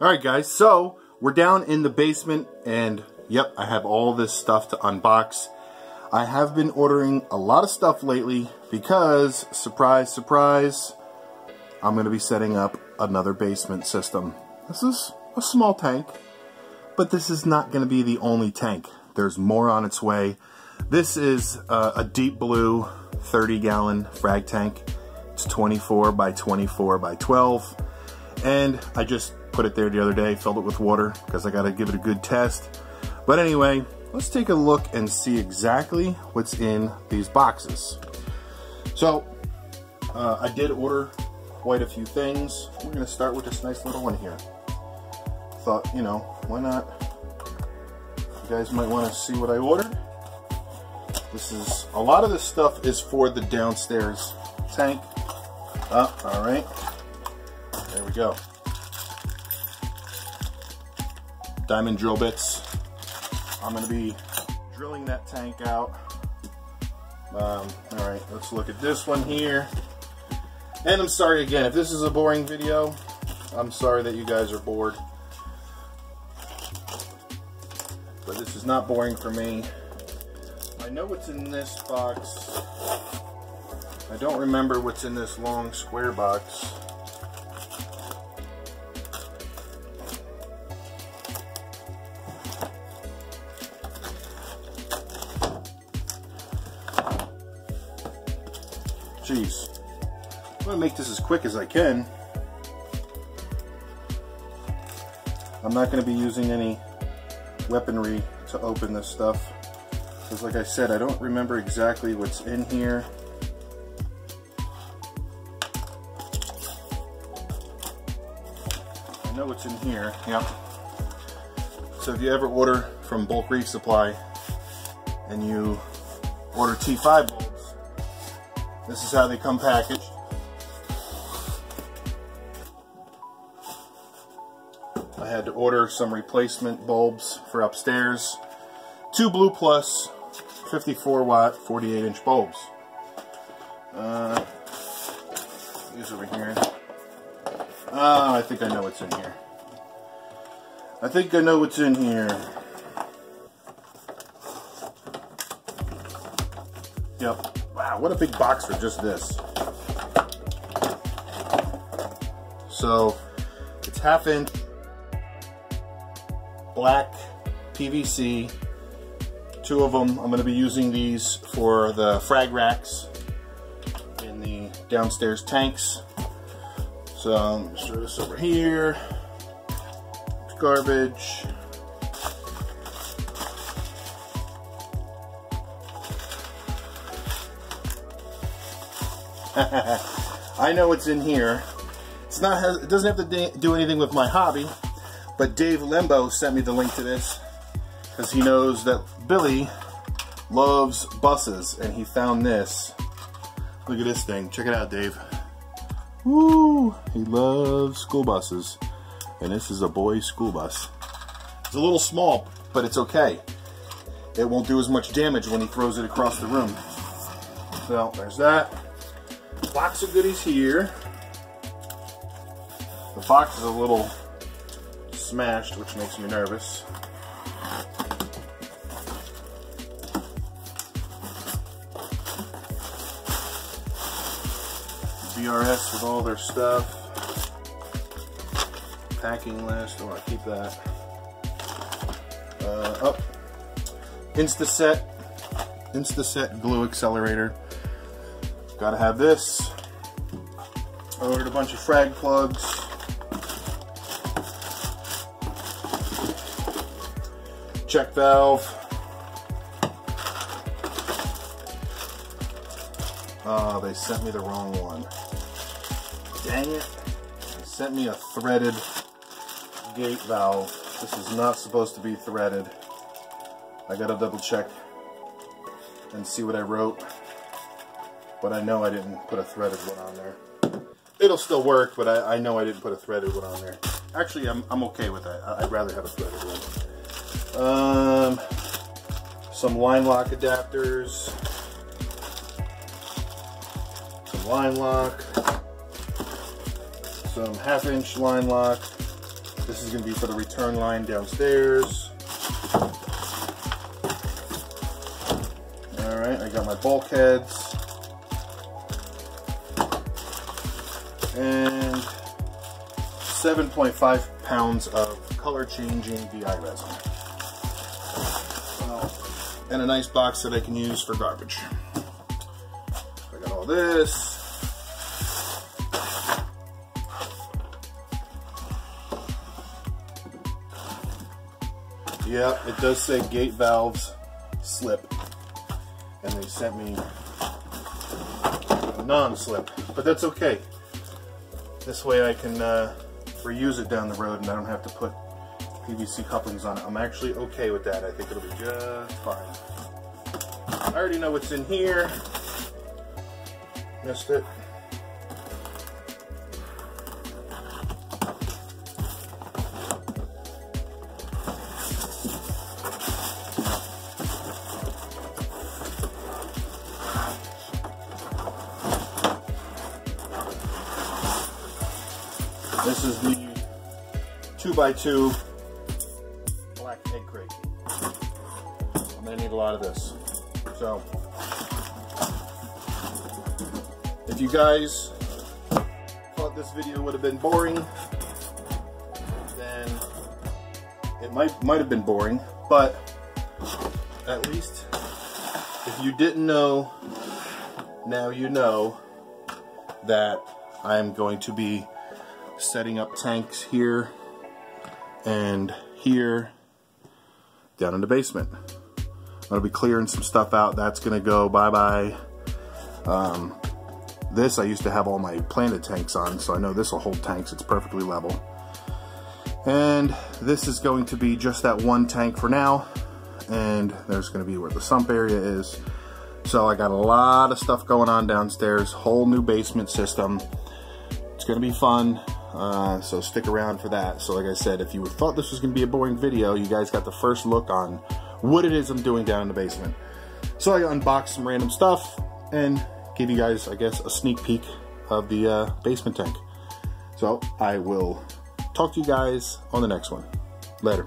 Alright guys, so we're down in the basement and yep, I have all this stuff to unbox. I have been ordering a lot of stuff lately because, surprise, surprise, I'm going to be setting up another basement system. This is a small tank, but this is not going to be the only tank. There's more on its way. This is uh, a deep blue 30 gallon frag tank. It's 24 by 24 by 12. And I just put it there the other day, filled it with water because I got to give it a good test. But anyway, let's take a look and see exactly what's in these boxes. So, uh, I did order quite a few things. We're going to start with this nice little one here. Thought, you know, why not? You guys might want to see what I ordered. This is, a lot of this stuff is for the downstairs tank. Oh, all right. There we go. Diamond drill bits. I'm to be drilling that tank out. Um, all right, let's look at this one here. And I'm sorry again, if this is a boring video, I'm sorry that you guys are bored. But this is not boring for me. I know what's in this box. I don't remember what's in this long square box. Jeez. I'm to make this as quick as I can. I'm not going to be using any weaponry to open this stuff. Because like I said, I don't remember exactly what's in here. I know what's in here, yep. So if you ever order from Bulk Reef Supply and you order T5 bulbs, this is how they come packaged. I had to order some replacement bulbs for upstairs. Two Blue Plus 54 watt 48 inch bulbs. Uh, these over here. Oh, I think I know what's in here. I think I know what's in here. Yep. Wow, what a big box for just this. So, it's half inch black PVC. Two of them. I'm going to be using these for the frag racks in the downstairs tanks. So I'm just throw this over here. it's Garbage. I know what's in here. It's not. It doesn't have to do anything with my hobby, but Dave Lembo sent me the link to this because he knows that Billy loves buses, and he found this. Look at this thing. Check it out, Dave. Woo! He loves school buses, and this is a boy school bus. It's a little small, but it's okay. It won't do as much damage when he throws it across the room. So there's that box of goodies here. The box is a little smashed, which makes me nervous. BRS with all their stuff. Packing list, I want to keep that. Uh, oh, Instaset, Instaset glue accelerator. Gotta have this. I ordered a bunch of frag plugs. Check valve. Oh, they sent me the wrong one. Dang it. They sent me a threaded gate valve. This is not supposed to be threaded. I gotta double check and see what I wrote but I know I didn't put a threaded one on there. It'll still work, but I, I know I didn't put a threaded one on there. Actually, I'm, I'm okay with that. I'd rather have a threaded one. Um, some line lock adapters. Some line lock. Some half inch line lock. This is going to be for the return line downstairs. Alright, I got my bulkheads. And 7.5 pounds of color changing DI resin. Uh, and a nice box that I can use for garbage. I got all this. Yeah, it does say gate valves slip. And they sent me non-slip, but that's okay. This way I can uh, reuse it down the road and I don't have to put PVC couplings on it. I'm actually okay with that. I think it'll be just fine. I already know what's in here. Missed it. 2x2 black egg crate. I'm gonna need a lot of this. So, if you guys thought this video would have been boring, then it might might have been boring, but at least if you didn't know, now you know that I'm going to be setting up tanks here and here down in the basement. I'm gonna be clearing some stuff out. That's gonna go bye-bye. Um, this I used to have all my planted tanks on, so I know this will hold tanks. It's perfectly level. And this is going to be just that one tank for now. And there's gonna be where the sump area is. So I got a lot of stuff going on downstairs, whole new basement system. It's gonna be fun. Uh, so stick around for that. So like I said, if you thought this was going to be a boring video, you guys got the first look on what it is I'm doing down in the basement. So I unboxed some random stuff and gave you guys, I guess, a sneak peek of the uh, basement tank. So I will talk to you guys on the next one. Later.